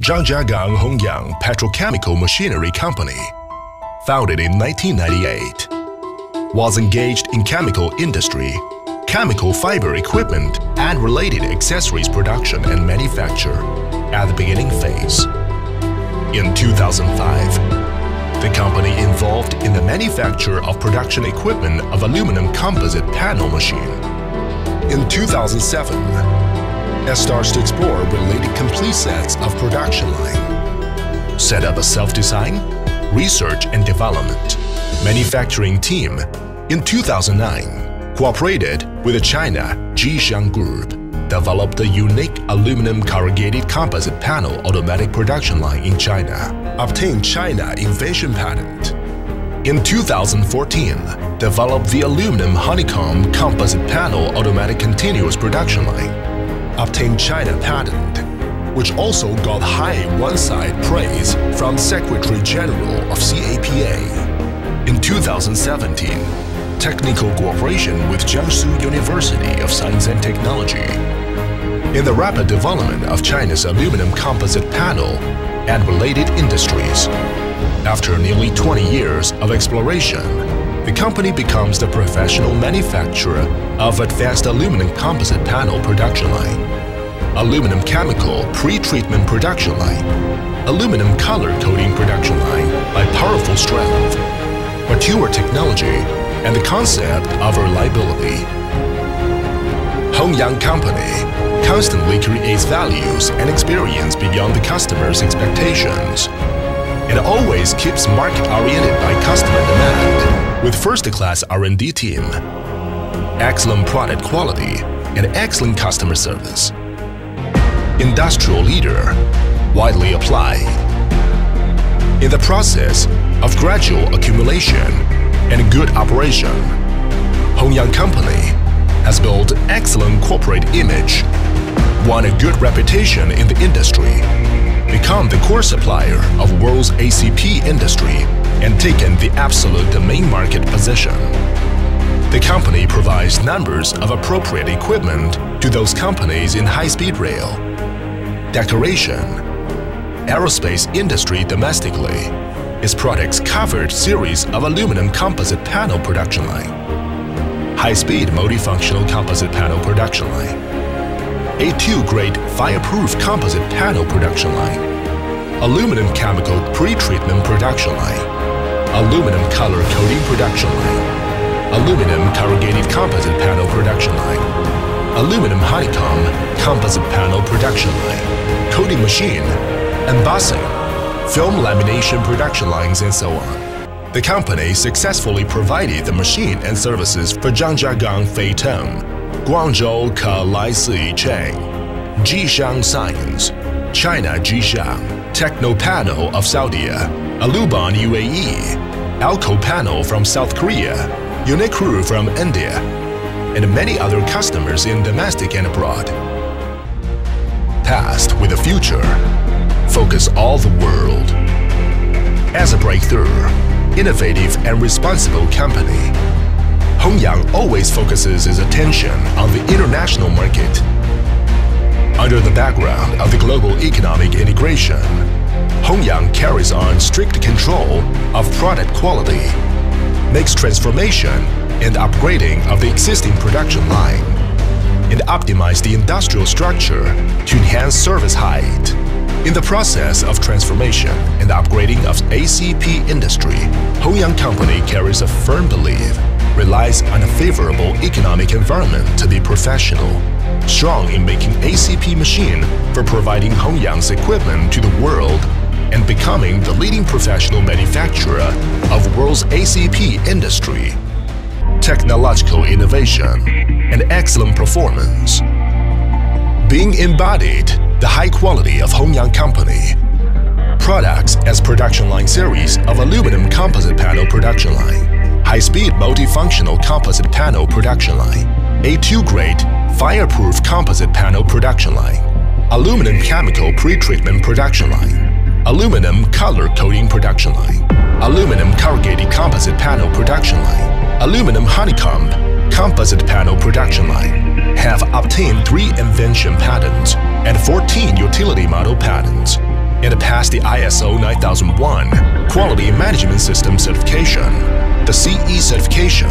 Zhangjiagang Hongyang Petrochemical Machinery Company, founded in 1998, was engaged in chemical industry, chemical fiber equipment, and related accessories production and manufacture at the beginning phase. In 2005, the company involved in the manufacture of production equipment of aluminum composite panel machine. In 2007, and starts to explore related complete sets of production line. Set up a self-design, research and development, manufacturing team in 2009, cooperated with the China Jixiang Group, developed a unique aluminum corrugated composite panel automatic production line in China, obtained China invention patent. In 2014, developed the aluminum honeycomb composite panel automatic continuous production line obtained China patent, which also got high one-side praise from Secretary General of CAPA. In 2017, technical cooperation with Jiangsu University of Science and Technology. In the rapid development of China's aluminum composite panel and related industries, after nearly 20 years of exploration, the company becomes the professional manufacturer of advanced aluminum composite panel production line, aluminum chemical pre-treatment production line, aluminum color coating production line by powerful strength, mature technology, and the concept of reliability. Hongyang Company constantly creates values and experience beyond the customer's expectations and always keeps market-oriented by customer demand with first-class R&D team, excellent product quality, and excellent customer service. Industrial leader, widely applied. In the process of gradual accumulation and good operation, Hongyang Company has built excellent corporate image, won a good reputation in the industry, become the core supplier of world's ACP industry and taken the absolute domain market position. The company provides numbers of appropriate equipment to those companies in high-speed rail, decoration, aerospace industry domestically. Its products covered series of aluminum composite panel production line, high-speed multifunctional composite panel production line, A2-grade fireproof composite panel production line, aluminum chemical pre-treatment production line, aluminum color coating production line, aluminum corrugated composite panel production line, aluminum honeycomb composite panel production line, coating machine, embossing, film lamination production lines and so on. The company successfully provided the machine and services for Zhangjiagang Feiteng, Guangzhou Ke Cheng, Jixiang Science, China Jixiang, Technopano of Saudi, Alubond UAE, Alco Panel from South Korea, Unicrew from India, and many other customers in domestic and abroad. Past with the future. Focus all the world. As a breakthrough, innovative and responsible company, Hongyang always focuses its attention on the international market under the background of the global economic integration, Hongyang carries on strict control of product quality, makes transformation and upgrading of the existing production line, and optimize the industrial structure to enhance service height. In the process of transformation and upgrading of ACP industry, Hongyang Company carries a firm belief, relies on a favorable economic environment to be professional, strong in making ACP machine for providing Hongyang's equipment to the world and becoming the leading professional manufacturer of world's ACP industry. Technological innovation and excellent performance. Being embodied the high quality of Hongyang Company. Products as production line series of aluminum composite panel production line. High-speed multifunctional composite panel production line. A2 grade fireproof composite panel production line, aluminum chemical pre-treatment production line, aluminum color coating production line, aluminum corrugated composite panel production line, aluminum honeycomb composite panel production line, have obtained three invention patents and 14 utility model patents. and passed the ISO 9001 Quality Management System certification, the CE certification,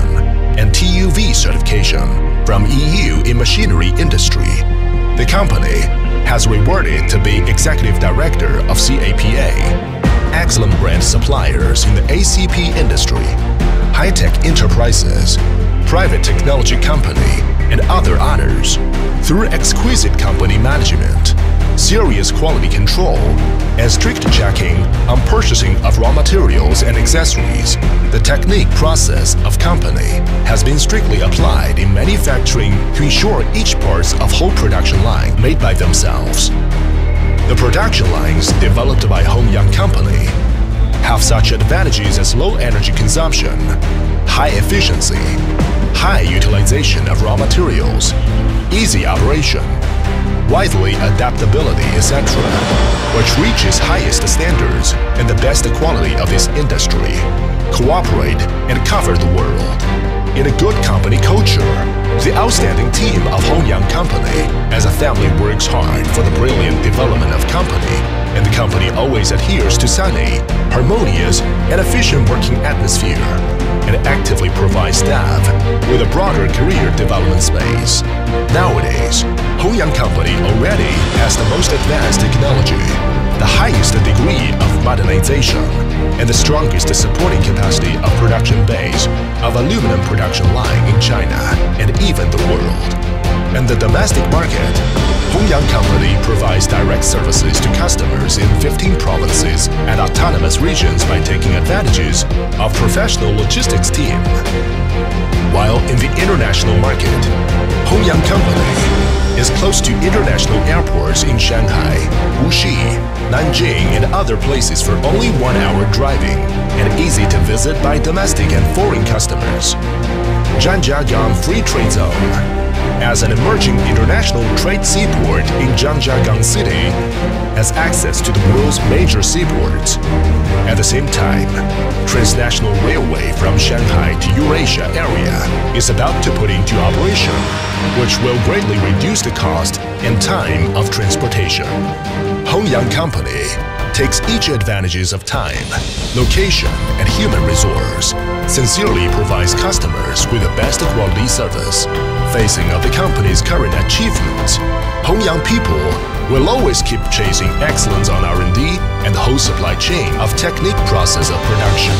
and TÜV certification from EU in machinery industry. The company has rewarded to be executive director of CAPA, excellent brand suppliers in the ACP industry, high-tech enterprises, private technology company, and other honors through exquisite company management, serious quality control, and strict checking on purchasing of raw materials and accessories. The technique process of company has been strictly applied in manufacturing to ensure each parts of whole production line made by themselves. The production lines developed by Hongyang Company have such advantages as low energy consumption, high efficiency, high utilization of raw materials, easy operation, widely adaptability, etc., which reaches highest standards and the best quality of this industry, cooperate and cover the world. In a good company culture, the outstanding team of Hongyang Company as a family works hard for the brilliant development of company, and the company always adheres to sunny, harmonious, and efficient working atmosphere, and actively provides staff with a broader career development space. Nowadays, Hongyang Company already has the most advanced technology, the highest degree of modernization, and the strongest supporting capacity of production base of aluminum production line in China and even the world. In the domestic market, Hongyang Company provides direct services to customers in 15 provinces and autonomous regions by taking advantages of professional logistics team. While in the international market, Hongyang Company is close to international airports in Shanghai, Wuxi, Nanjing and other places for only one hour driving and easy to visit by domestic and foreign customers. Zhangjiagang Free Trade Zone as an emerging international trade seaport in Zhangjiagang City, has access to the world's major seaports. At the same time, transnational railway from Shanghai to Eurasia area is about to put into operation, which will greatly reduce the cost and time of transportation. Hongyang Company takes each advantages of time, location, and human resource, sincerely provides customers with the best quality service. Facing of the company's current achievements, Hongyang people will always keep chasing excellence on R&D and the whole supply chain of technique process of production.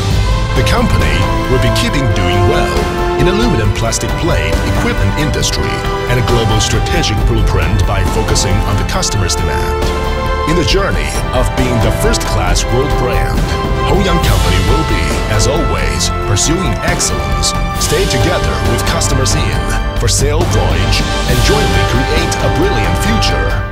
The company will be keeping doing well in aluminum plastic plate equipment industry and a global strategic blueprint by focusing on the customer's demand in the journey of being the first class world brand. Hongyang Company will be, as always, pursuing excellence. Stay together with customers in for sale voyage and jointly create a brilliant future.